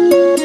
Música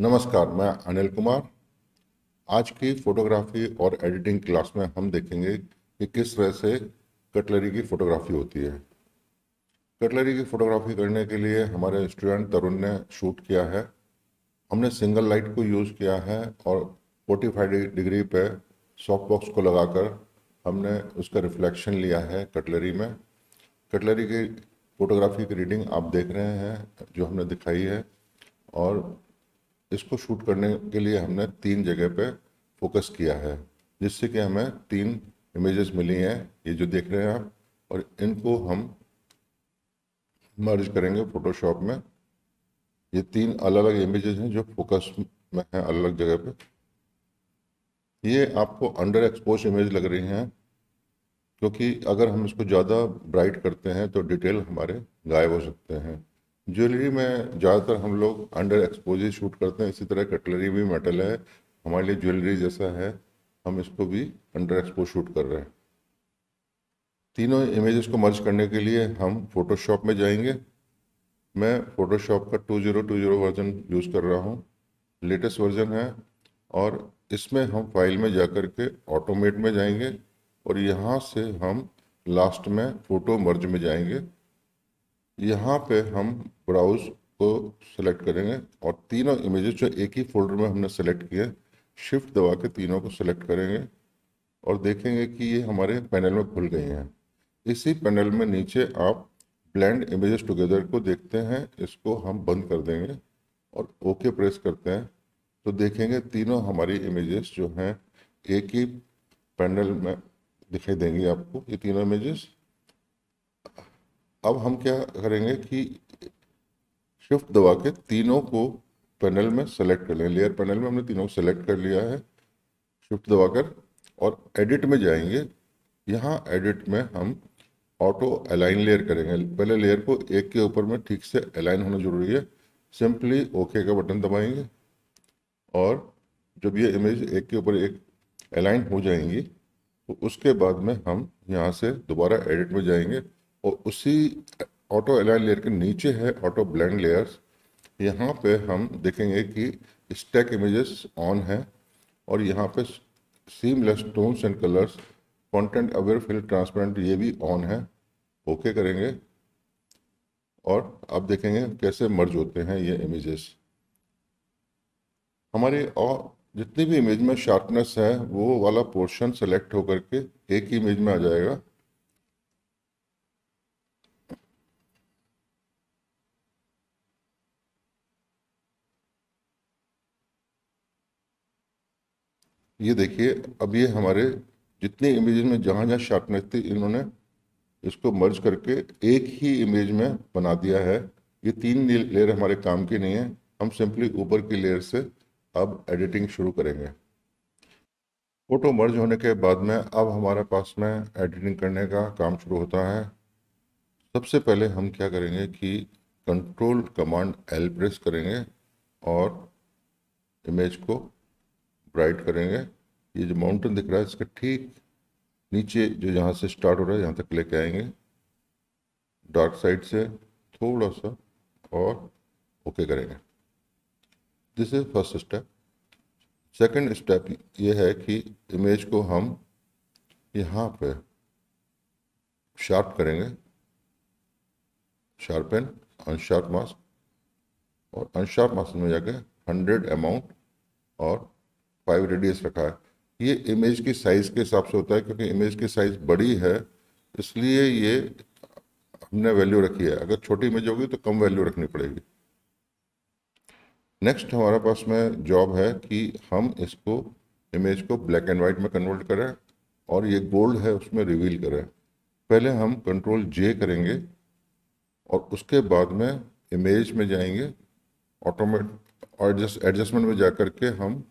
नमस्कार, मैं अनिल कुमार। आज की फोटोग्राफी और एडिटिंग क्लास में हम देखेंगे कि किस तरह से कटलरी की फोटोग्राफी होती है। कटलरी की फोटोग्राफी करने के लिए हमारे स्टूडेंट तरुण ने शूट किया है। हमने सिंगल लाइट को यूज़ किया है और 45 डिग्री पे सॉफ्ट बॉक्स को लगाकर हमने उसका रिफ्लेक्शन लिया है कटलरी में। कटलरी की फोटोग्राफी की रीडिंग आप देख रहे हैं, जो हमने दिखाई है। और इसको शूट करने के लिए हमने तीन जगह पे फोकस किया है, जिससे कि हमें तीन इमेजेस मिली हैं, ये जो देख रहे हैं आप, और इनको हम मर्ज करेंगे फोटोशॉप में। ये तीन अलग अलग इमेजेस हैं जो फोकस में हैं अलग अलग जगह पे। ये आपको अंडर एक्सपोज इमेज लग रही हैं, क्योंकि अगर हम इसको ज़्यादा ब्राइट करते हैं तो डिटेल हमारे गायब हो सकते हैं। ज्वेलरी में ज़्यादातर हम लोग अंडर एक्सपोज शूट करते हैं, इसी तरह कटलरी भी मेटल है, हमारे लिए ज्वेलरी जैसा है, हम इसको भी अंडर एक्सपोज शूट कर रहे हैं। तीनों इमेजेस को मर्ज करने के लिए हम फोटोशॉप में जाएँगे। मैं फोटोशॉप का 2020 वर्जन यूज़ कर रहा हूँ लेटेस्ट वर्जन है, और इसमें हम फ़ाइल में जा कर के ऑटोमेट में जाएँगे, और यहाँ से हम लास्ट में फ़ोटो मर्ज में जाएँगे। यहाँ पे हम ब्राउज को सेलेक्ट करेंगे और तीनों इमेजेस जो एक ही फोल्डर में हमने सेलेक्ट किए शिफ्ट दबा के तीनों को सेलेक्ट करेंगे और देखेंगे कि ये हमारे पैनल में खुल गई हैं। इसी पैनल में नीचे आप ब्लेंड इमेजेस टुगेदर को देखते हैं, इसको हम बंद कर देंगे और ओके प्रेस करते हैं। तो देखेंगे तीनों हमारी इमेजेस जो हैं एक ही पैनल में दिखाई देंगी आपको, ये तीनों इमेजेस अब हम क्या करेंगे कि शिफ्ट दबा के तीनों को पैनल में सेलेक्ट कर लें। लेयर पैनल में हमने तीनों को सेलेक्ट कर लिया है। शिफ्ट दबाकर और एडिट में जाएँगे। यहाँ एडिट में हम ऑटो अलाइन लेयर करेंगे। पहले लेयर को एक के ऊपर में ठीक से अलाइन होना ज़रूरी है। सिंपली ओके का बटन दबाएँगे और जब ये इमेज एक के ऊपर एक अलाइन हो जाएँगी तो उसके बाद में हम यहाँ से दोबारा एडिट में जाएँगे। और उसी ऑटो एलाइन लेयर के नीचे है ऑटो ब्लेंड लेयर्स यहाँ पे हम देखेंगे कि स्टैक इमेजेस ऑन है और यहाँ पे seamless tones and colours content aware fill transparent ये भी ऑन है। ओके करेंगे और अब देखेंगे कैसे मर्ज होते हैं ये इमेजेस हमारे और जितनी भी इमेज में शार्पनेस है, वो वाला पोर्शन सेलेक्ट होकर के एक ही इमेज में आ जाएगा। ये देखिए, अब ये हमारे जितने इमेज में जहाँ जहाँ शार्पनेस थी, इन्होंने इसको मर्ज करके एक ही इमेज में बना दिया है। ये तीन लेयर हमारे काम की नहीं है। हम सिंपली ऊपर की लेयर से अब एडिटिंग शुरू करेंगे। फ़ोटो मर्ज होने के बाद में अब हमारे पास में एडिटिंग करने का काम शुरू होता है। सबसे पहले हम क्या करेंगे कि कंट्रोल कमांड एल प्रेस करेंगे और इमेज को ब्राइट करेंगे। ये जो माउंटेन दिख रहा है, इसके ठीक नीचे जो यहाँ से स्टार्ट हो रहा है यहाँ तक लेके आएँगे। डार्क साइड से थोड़ा सा और ओके करेंगे। This is first step second step ये है कि इमेज को हम यहाँ पे शार्प करेंगे। शार्पन अनशार्प मास्क और अनशार्प मास्क में जाके हंड्रेड अमाउंट और फाइव रेडियस रखा है। ये इमेज की साइज़ के हिसाब से होता है, क्योंकि इमेज की साइज़ बड़ी है, इसलिए ये हमने वैल्यू रखी है। अगर छोटी इमेज होगी तो कम वैल्यू रखनी पड़ेगी। नेक्स्ट हमारे पास में जॉब है कि हम इसको इमेज को ब्लैक एंड वाइट में कन्वर्ट करें और ये गोल्ड है उसमें रिवील करें। पहले हम कंट्रोल जे करेंगे और उसके बाद में इमेज में जाएँगे ऑटोमेट और एडजस्टमेंट में जा कर के हम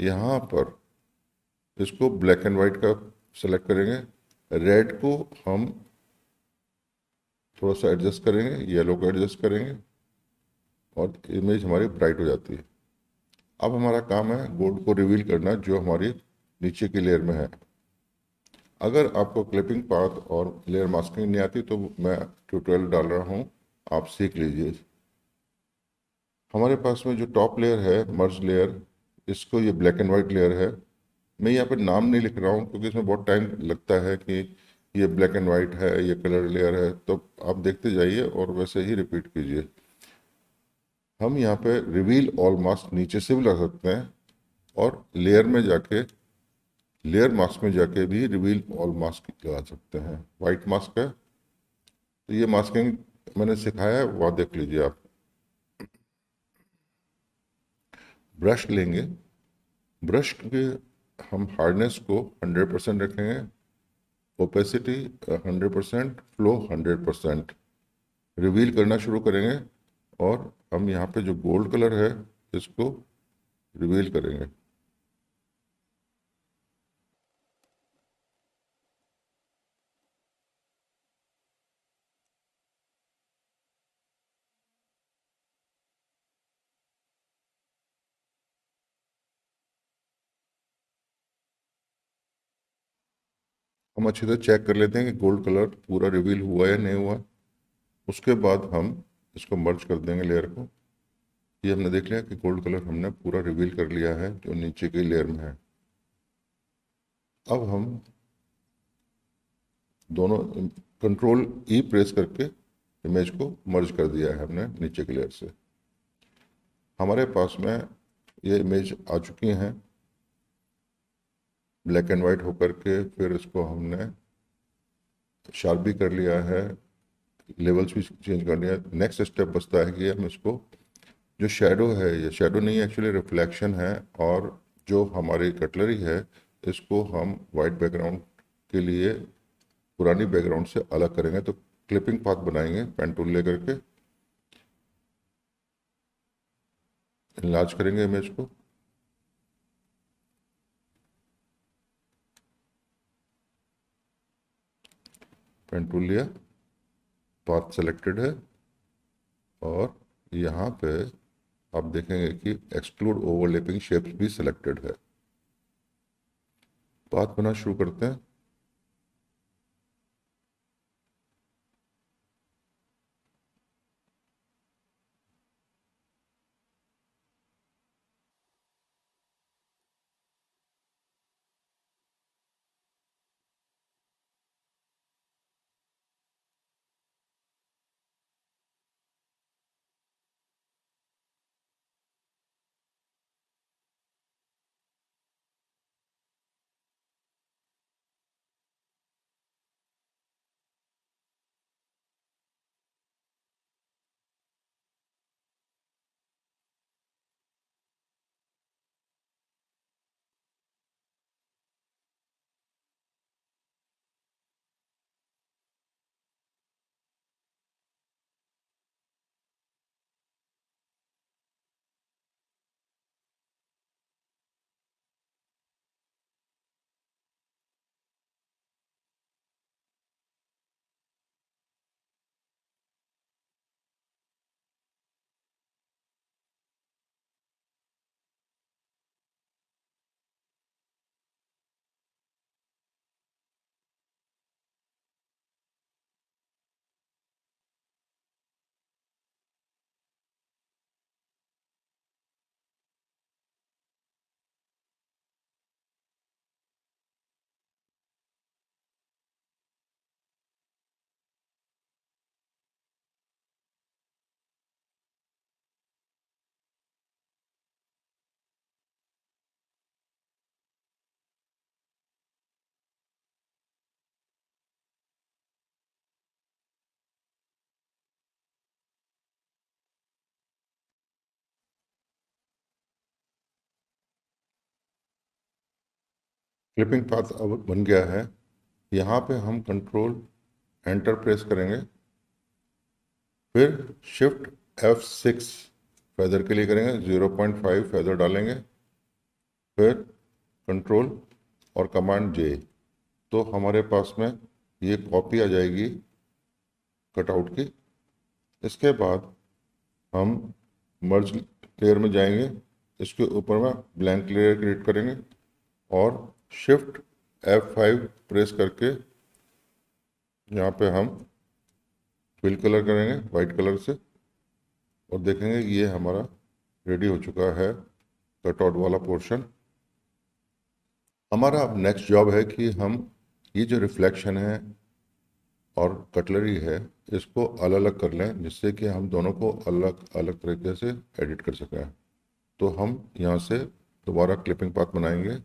यहाँ पर इसको ब्लैक एंड वाइट का सेलेक्ट करेंगे। रेड को हम थोड़ा सा एडजस्ट करेंगे येलो को एडजस्ट करेंगे और इमेज हमारी ब्राइट हो जाती है। अब हमारा काम है गोल्ड को रिवील करना जो हमारी नीचे की लेयर में है। अगर आपको क्लिपिंग पाथ और लेयर मास्किंग नहीं आती तो मैं ट्यूटोरियल डाल रहा हूँ, आप सीख लीजिए। हमारे पास में जो टॉप लेयर है मर्ज लेयर इसको ये ब्लैक एंड वाइट लेयर है। मैं यहाँ पर नाम नहीं लिख रहा हूँ, क्योंकि इसमें बहुत टाइम लगता है कि ये ब्लैक एंड वाइट है, ये कलर लेयर है। तो आप देखते जाइए और वैसे ही रिपीट कीजिए। हम यहाँ पे रिवील ऑल मास्क नीचे से भी लगा सकते हैं और लेयर में जाके लेयर मास्क में जाके भी रिवील ऑल मास्क लगा सकते हैं। वाइट मास्क है। तो ये मास्किंग मैंने सिखाया है, वह देख लीजिए आप। ब्रश लेंगे। ब्रश के हम हार्डनेस को 100 परसेंट रखेंगे। Opacity 100 percent flow 100 percent reveal करना शुरू करेंगे और हम यहाँ पे जो गोल्ड कलर है, इसको रिवील करेंगे। हम अच्छे से चेक कर लेते हैं कि गोल्ड कलर पूरा रिवील हुआ या नहीं हुआ। उसके बाद हम इसको मर्ज कर देंगे लेयर को। ये हमने देख लिया कि गोल्ड कलर हमने पूरा रिवील कर लिया है, जो नीचे की लेयर में है। अब हम दोनों कंट्रोल ई प्रेस करके इमेज को मर्ज कर दिया है हमने नीचे की लेयर से। हमारे पास में ये इमेज आ चुकी हैं। ब्लैक एंड वाइट होकर के फिर इसको हमने शार्प भी कर लिया है लेवल्स भी चेंज कर लिया नेक्स्ट स्टेप बचता है कि हम इसको, जो शेडो है, ये शेडो नहीं एक्चुअली रिफ्लेक्शन है और जो हमारी कटलरी है, इसको हम वाइट बैकग्राउंड के लिए पुरानी बैकग्राउंड से अलग करेंगे। तो क्लिपिंग पाथ बनाएँगे पेन टूल लेकर के। इलाज करेंगे इमेज को पेन टूल लिया पाथ सेलेक्टेड है, और यहाँ पे आप देखेंगे कि एक्सक्लूड ओवरलैपिंग शेप्स भी सिलेक्टेड है। पाथ बना शुरू करते हैं। क्लिपिंग पाथ अब बन गया है। यहाँ पे हम कंट्रोल एंटर प्रेस करेंगे। फिर शिफ्ट एफ़ सिक्स फैदर के लिए करेंगे। ज़ीरो पॉइंट फाइव फैदर डालेंगे। फिर कंट्रोल और कमांड जे तो हमारे पास में ये कॉपी आ जाएगी कटआउट की। इसके बाद हम मर्ज लेयर में जाएँगे। इसके ऊपर में ब्लैंक लेयर क्रिएट करेंगे और शिफ्ट F5 प्रेस करके यहाँ पे हम फिल कलर करेंगे वाइट कलर से, और देखेंगे ये हमारा रेडी हो चुका है कटआउट वाला पोर्शन हमारा अब नेक्स्ट जॉब है कि हम ये जो रिफ्लेक्शन है और कटलरी है, इसको अलग अलग कर लें, जिससे कि हम दोनों को अलग अलग तरीके से एडिट कर सकें। तो हम यहाँ से दोबारा क्लिपिंग पाथ बनाएँगे।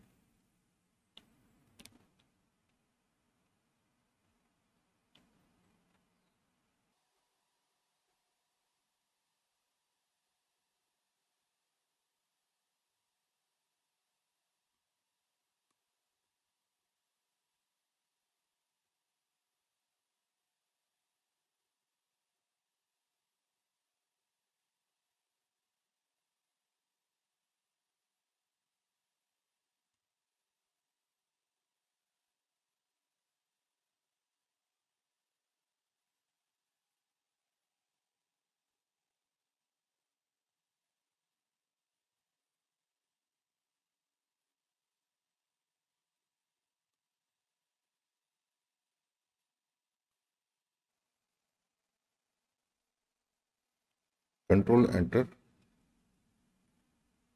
कंट्रोल एंटर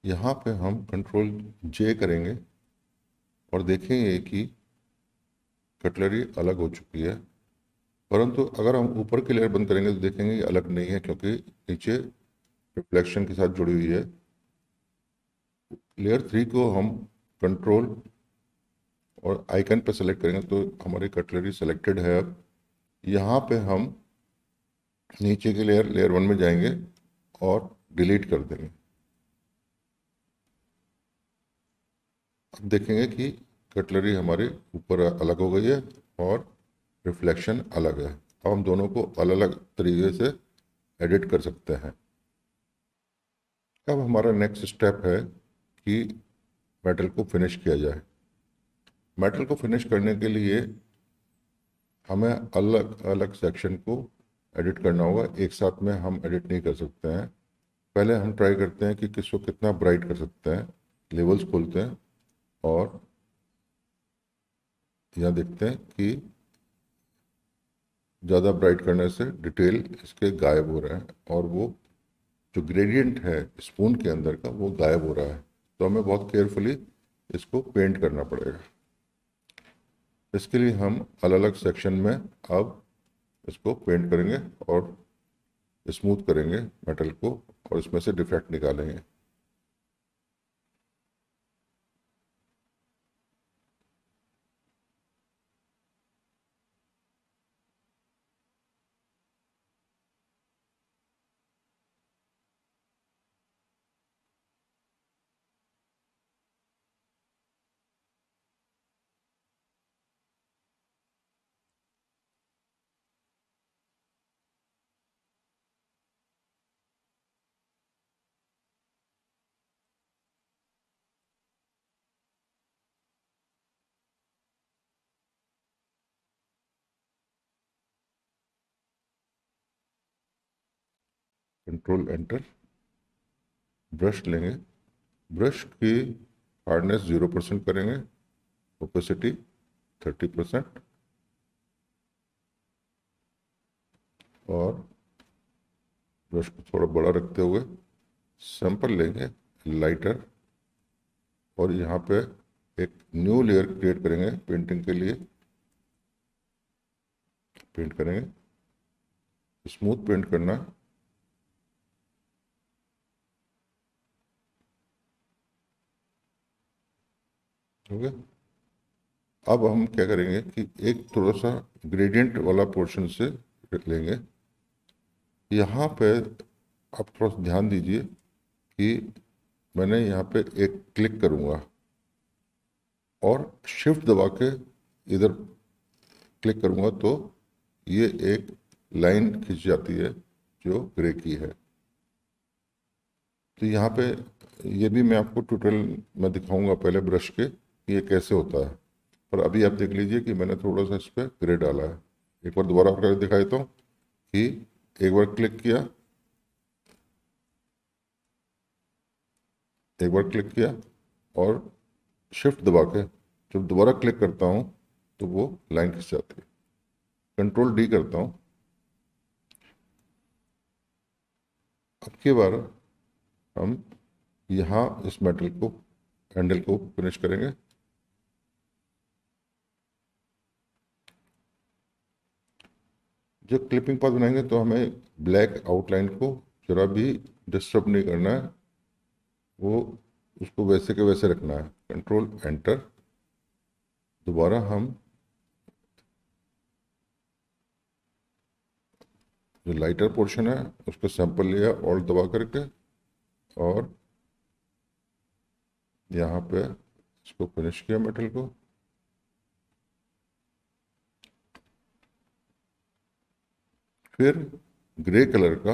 यहाँ पे हम कंट्रोल जे करेंगे और देखेंगे कि कटलरी अलग हो चुकी है। परंतु अगर हम ऊपर की लेयर बंद करेंगे तो देखेंगे ये अलग नहीं है क्योंकि नीचे रिफ्लेक्शन के साथ जुड़ी हुई है। लेयर थ्री को हम कंट्रोल और आइकन पर सेलेक्ट करेंगे तो हमारी कटलरी सेलेक्टेड है अब। यहाँ पे हम नीचे के लेयर लेयर वन में जाएँगे। और डिलीट कर देंगे अब देखेंगे कि कटलरी हमारे ऊपर अलग हो गई है और रिफ्लेक्शन अलग है। अब हम दोनों को अलग अलग तरीके से एडिट कर सकते हैं। अब हमारा नेक्स्ट स्टेप है कि मेटल को फिनिश किया जाए। मेटल को फिनिश करने के लिए हमें अलग अलग सेक्शन को एडिट करना होगा। एक साथ में हम एडिट नहीं कर सकते हैं। पहले हम ट्राई करते हैं कि किसको कितना ब्राइट कर सकते हैं। लेवल्स खोलते हैं और यहाँ देखते हैं कि ज़्यादा ब्राइट करने से डिटेल इसके गायब हो रहा है और वो जो ग्रेडियंट है स्पून के अंदर का वो गायब हो रहा है। तो हमें बहुत केयरफुली इसको पेंट करना पड़ेगा। इसके लिए हम अलग अलग सेक्शन में अब इसको पेंट करेंगे और स्मूथ करेंगे मेटल को और इसमें से डिफेक्ट निकालेंगे। कंट्रोल एंटर ब्रश लेंगे। ब्रश की हार्डनेस ज़ीरो परसेंट करेंगे ओपेसिटी थर्टी परसेंट और ब्रश को थोड़ा बड़ा रखते हुए सैंपल लेंगे लाइटर और यहाँ पे एक न्यू लेयर क्रिएट करेंगे पेंटिंग के लिए। पेंट करेंगे। स्मूथ पेंट करना। हो गया अब हम क्या करेंगे कि एक थोड़ा सा ग्रेडियंट वाला पोर्शन से लेंगे। यहाँ पे आप थोड़ा सा ध्यान दीजिए कि मैंने यहाँ पे एक क्लिक करूँगा और शिफ्ट दबा के इधर क्लिक करूँगा तो ये एक लाइन खींच जाती है जो ग्रे की है। तो यहाँ पे ये भी मैं आपको ट्यूटोरियल में दिखाऊँगा पहले ब्रश कि। ये कैसे होता है? पर अभी आप देख लीजिए कि मैंने थोड़ा सा इस पर ग्रे डाला है। एक बार दोबारा करके दिखा देता हूँ कि एक बार क्लिक किया। एक बार क्लिक किया और शिफ्ट दबा के जब दोबारा क्लिक करता हूँ तो वो लाइन खिंच जाती है। कंट्रोल डी करता हूँ। अब की बार हम यहाँ इस मेटल को, हैंडल को फिनिश करेंगे। जब क्लिपिंग पाथ बनाएँगे तो हमें ब्लैक आउटलाइन को जरा भी डिस्टर्ब नहीं करना है। वो उसको वैसे के वैसे रखना है। कंट्रोल एंटर दोबारा हम जो लाइटर पोर्शन है, उसका सैंपल लिया ऑल दबा करके और यहाँ पे इसको फिनिश किया मेटल को। फिर ग्रे कलर का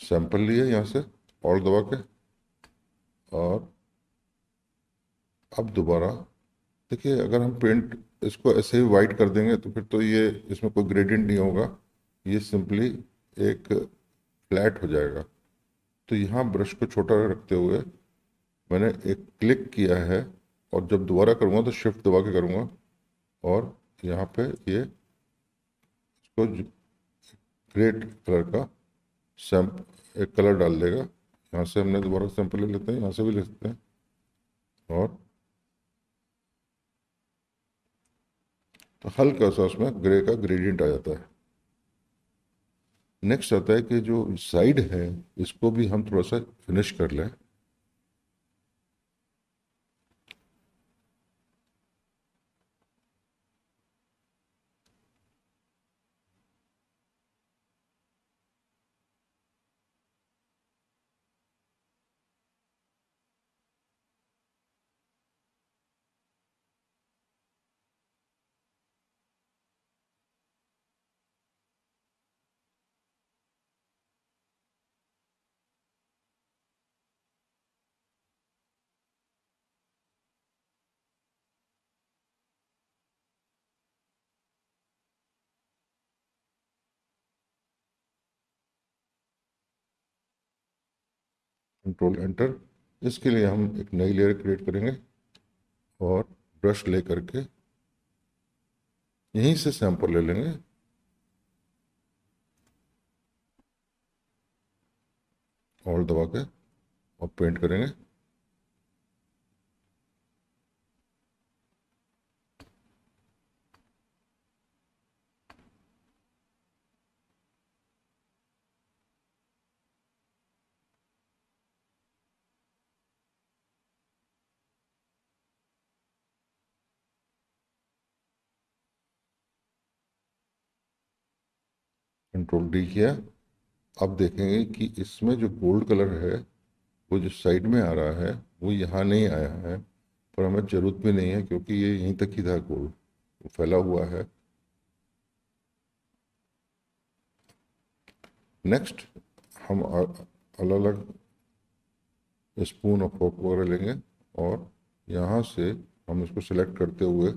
सैंपल लिया यहाँ से ऑल दबा के, और अब दोबारा, देखिए, अगर हम पेंट इसको ऐसे ही वाइट कर देंगे तो फिर तो ये, इसमें कोई ग्रेडियंट नहीं होगा, ये सिंपली एक फ्लैट हो जाएगा। तो यहाँ ब्रश को छोटा रखते हुए मैंने एक क्लिक किया है, और जब दोबारा करूँगा तो शिफ्ट दबा के करूँगा, और यहाँ पे ये, इसको ग्रेट कलर का सैम्प एक कलर डाल देगा। यहाँ से हमने दोबारा सैंपल ले लेते हैं, यहाँ से भी ले सकते हैं। और तो हल्का सा उसमें ग्रे का ग्रेडियंट आ जाता है। नेक्स्ट आता है कि जो साइड है, इसको भी हम थोड़ा सा फिनिश कर लें। कंट्रोल एंटर इसके लिए हम एक नई लेयर क्रिएट करेंगे और ब्रश ले करके यहीं से सैंपल ले लेंगे। और दबा के और पेंट करेंगे। कंट्रोल डी किया। अब देखेंगे कि इसमें जो गोल्ड कलर है, वो जो साइड में आ रहा है, वो यहाँ नहीं आया है, पर हमें ज़रूरत भी नहीं है क्योंकि ये यहीं तक ही था गोल्ड वो फैला हुआ है। नेक्स्ट हम अलग अलग स्पून और फोक वगैरह लेंगे और यहाँ से हम इसको सिलेक्ट करते हुए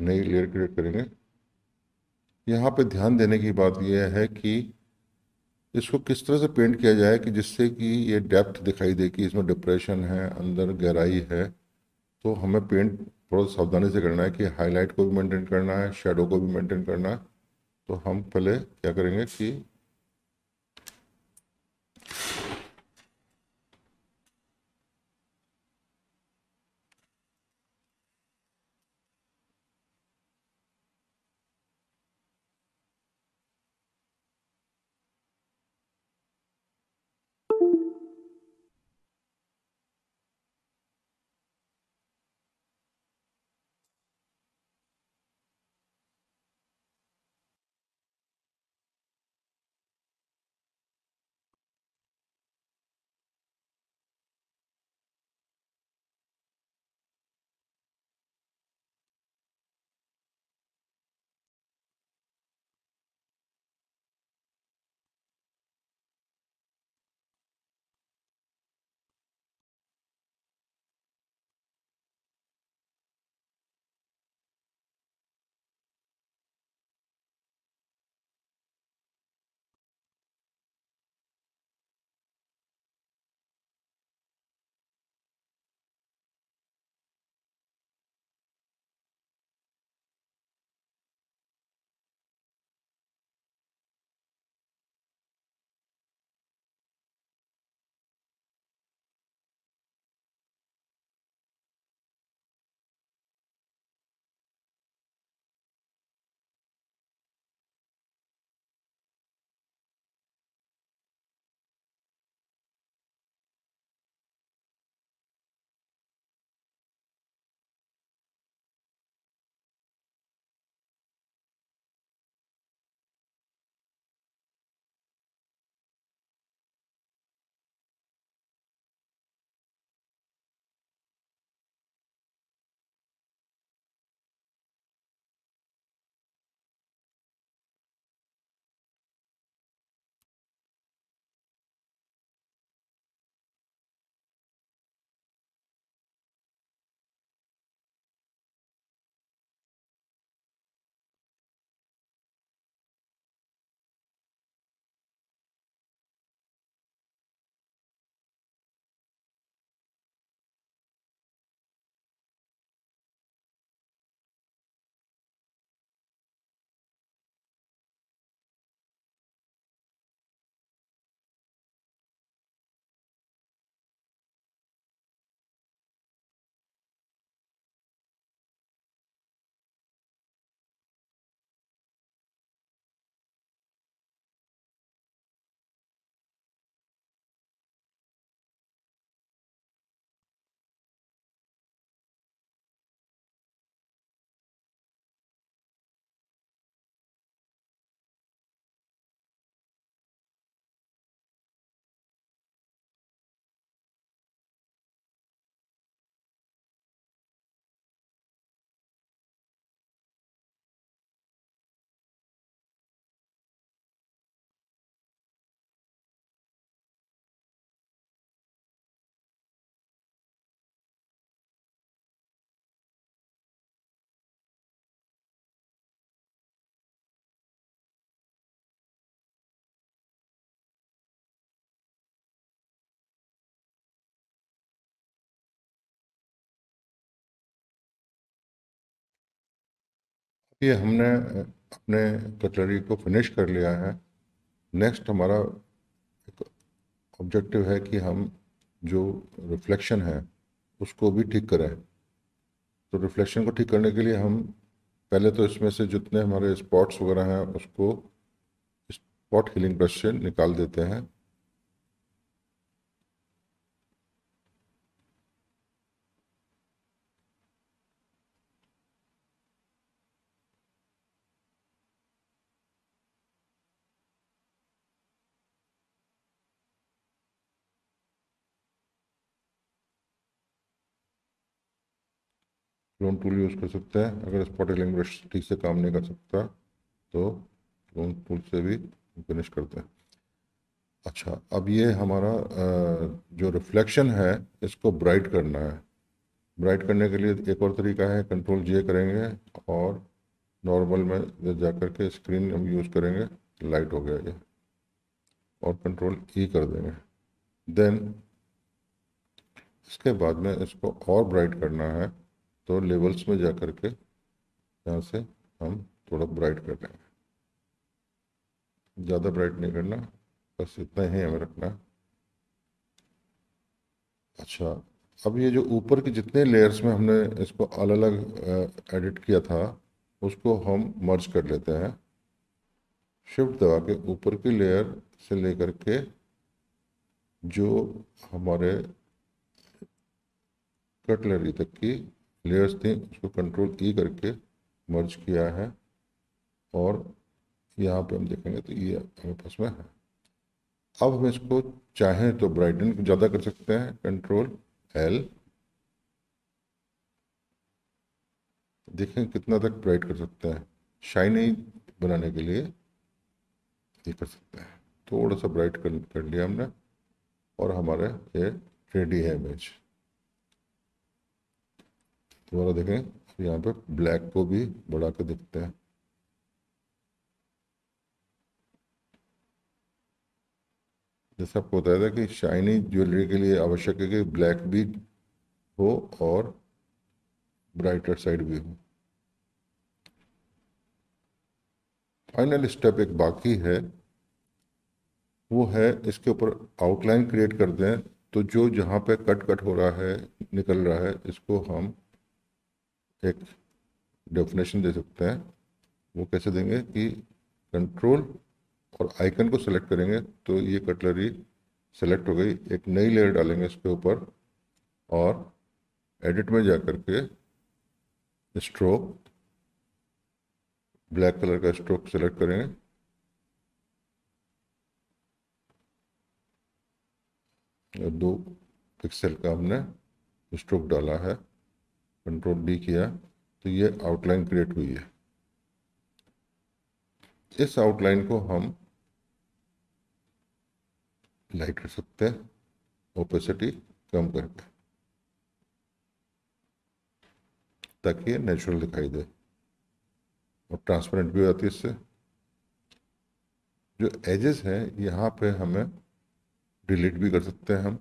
नई लेयर क्रिएट करेंगे। यहाँ पे ध्यान देने की बात यह है कि इसको किस तरह से पेंट किया जाए कि जिससे कि ये डेप्थ दिखाई दे कि इसमें डिप्रेशन है, अंदर गहराई है तो हमें पेंट थोड़ा सावधानी से करना है कि हाईलाइट को भी मेंटेन करना है शेडो को भी मेंटेन करना है। तो हम पहले क्या करेंगे कि ये हमने, अपने कटलरी को फिनिश कर लिया है। नेक्स्ट हमारा एक ऑब्जेक्टिव है कि हम जो रिफ्लेक्शन है, उसको भी ठीक करें। तो रिफ्लेक्शन को ठीक करने के लिए हम, पहले तो इसमें से जितने हमारे स्पॉट्स वगैरह हैं, उसको स्पॉट हीलिंग ब्रश से निकाल देते हैं। क्लोन टूल यूज़ कर सकते हैं। अगर स्पॉट हीलिंग ब्रश ठीक से काम नहीं कर सकता तो क्लोन टूल से भी फिनिश करते हैं। अच्छा अब ये हमारा जो रिफ्लेक्शन है, इसको ब्राइट करना है। ब्राइट करने के लिए एक और तरीका है कंट्रोल जे करेंगे और नॉर्मल में जा कर के स्क्रीन हम यूज़ करेंगे लाइट हो गया ये। और कंट्रोल ई कर देंगे। देन इसके बाद में इसको और ब्राइट करना है। तो लेवल्स में जा कर के यहाँ से हम थोड़ा ब्राइट कर लेंगे ज़्यादा ब्राइट नहीं करना, बस इतना ही हमें रखना अच्छा अब ये जो ऊपर के जितने लेयर्स में हमने इसको अलग अलग एडिट किया था, उसको हम मर्ज कर लेते हैं। शिफ्ट दबा के ऊपर की लेयर से लेकर के जो हमारे कटलरी तक की लेयर्स थी उसको कंट्रोल ई करके मर्ज किया है। और यहाँ पे हम देखेंगे तो ये हमारे पास में है। अब हम इसको चाहें तो ब्राइटन ज़्यादा कर सकते हैं। कंट्रोल एल देखें कितना तक ब्राइट कर सकते हैं। शाइनी बनाने के लिए ये कर सकते हैं। थोड़ा सा ब्राइट कर, कर लिया हमने। और हमारे ये रेडी है इमेज दोबारा देखें, यहाँ पे ब्लैक को भी बढ़ा के देखते हैं। जैसे आपको बताया था कि शाइनी ज्वेलरी के लिए आवश्यक है कि ब्लैक भी हो और ब्राइटर साइड भी हो। फाइनल स्टेप एक बाकी है, वो है इसके ऊपर आउटलाइन क्रिएट कर दें तो जो जहाँ पे कट कट हो रहा है, निकल रहा है, इसको हम एक डेफिनेशन दे सकते हैं। वो कैसे देंगे कि कंट्रोल और आइकन को सेलेक्ट करेंगे तो ये कटलरी सेलेक्ट हो गई। एक नई लेयर डालेंगे इसके ऊपर और एडिट में जा कर के स्ट्रोक ब्लैक कलर का स्ट्रोक सेलेक्ट करेंगे। दो पिक्सल का हमने स्ट्रोक डाला है। कंट्रोल डी किया तो ये आउटलाइन क्रिएट हुई है। इस आउटलाइन को हम लाइट कर सकते हैं ओपेसिटी कम करके, ताकि ये नेचुरल दिखाई दे। और ट्रांसपेरेंट भी हो जाती है इससे। जो एजेस हैं, यहाँ पे हमें डिलीट भी कर सकते हैं हम।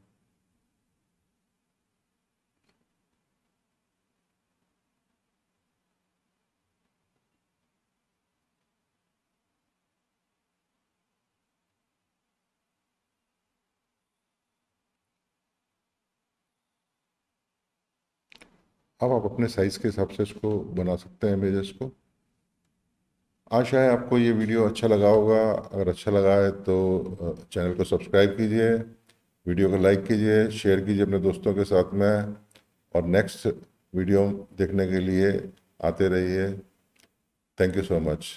अब आप अपने साइज़ के हिसाब से इसको बना सकते हैं इमेजेस को। आशा है आपको ये वीडियो अच्छा लगा होगा। अगर अच्छा लगा है तो चैनल को सब्सक्राइब कीजिए वीडियो को लाइक कीजिए शेयर कीजिए अपने दोस्तों के साथ में। और नेक्स्ट वीडियो देखने के लिए आते रहिए। Thank you so much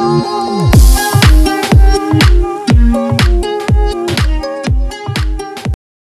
Oh